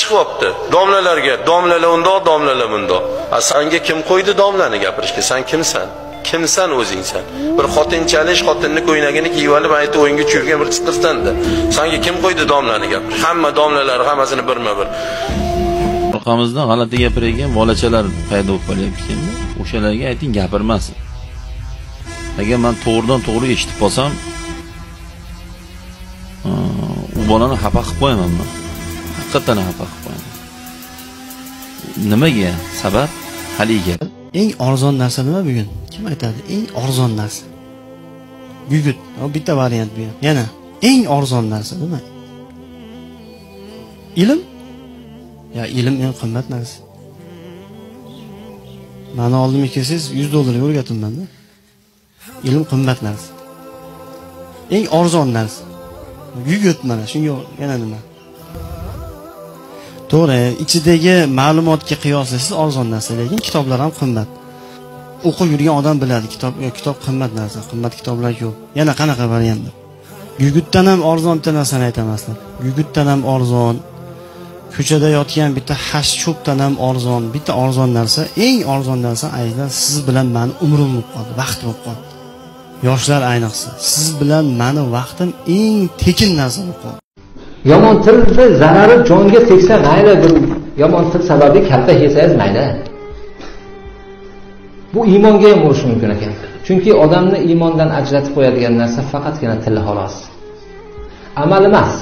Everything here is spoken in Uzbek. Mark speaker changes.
Speaker 1: chiqyapti. Domlalarga domlalar undoq domlalar bundoq a sanga kim qo'ydi domlani gapirishga? San kimsan? Kimsan o'zingsan? Bir xotinchalish xotinni ko'ynagini kiyib olib aytib o'yinga tushirgan bir chiqirsanda sanga kim qo'ydi domlani gapirish? Hamma domlalar hammasini birma bir
Speaker 2: orqamizdan g'alati gapirayotgan bolachalar paydo bo'lib qolyapti o'shalarga ayting gapirmasin. Agar man to'g'ridan to'g'ri eshitib qolsam u bolani xafa qilib qo'yaman man. Haqiqatdan xafa qilib qo'yaman nimaga? Sabab? Haligi
Speaker 3: eng arzon narsa nima bugun? Kim aytadi? Eng arzon narsa. Gugut bitta variant bu ham. Yana. Eng arzon narsa nima? Ilm? Ya ilm eng qimmat narsa. Mani oldimga kelsangiz yuz dollarga o'rgatyapmanda ilm qimmat narsa. Eng arzon narsa. Gugut mana shunga yana nima? To'g'ri ichidagi ma'lumotga qiyoslasangiz arzon narsa lekin kitoblar ham qimmat. O'qib yurgan odam biladi kitob e, kitob qimmat narsa qimmat kitoblar yo'q. Yana qanaqa variant gugutdan ham arzon bitta narsani aytamasdan gugutdan ham arzon ko'chada yotgan bitta hash cho'pdan ham arzon bitta arzon narsa eng arzon narsa aynan siz bilan mani umrim bo'lib qoldi vaqt bo'lib qoldi. Yoshlar ayniqsa siz bilan mani vaqtim eng tekin narsa bo'lib qoldi.
Speaker 4: Yomon tilni zarari jonga tegsa mayli bir yomon til sababli kalta yesangiz mayli. Bu iymonga ham bo'lishi mumkin ekan. Chunki odamni iymondan ajratib qo'yadigan narsa faqatgina til xolos. Amal emas.